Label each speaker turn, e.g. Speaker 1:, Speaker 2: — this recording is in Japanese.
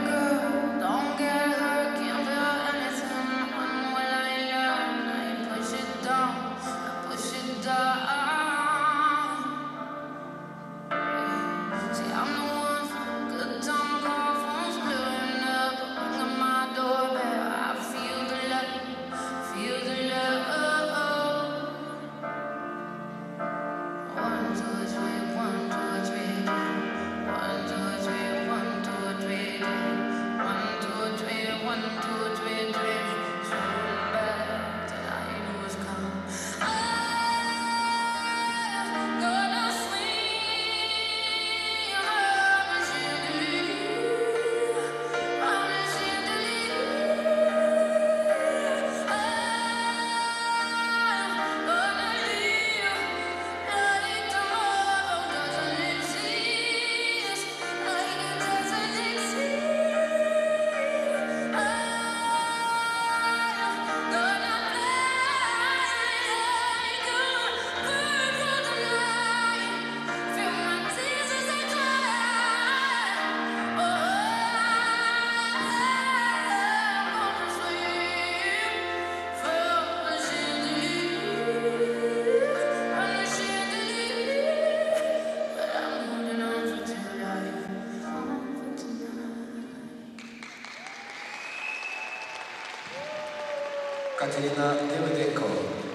Speaker 1: girl.
Speaker 2: カテリナ・デコ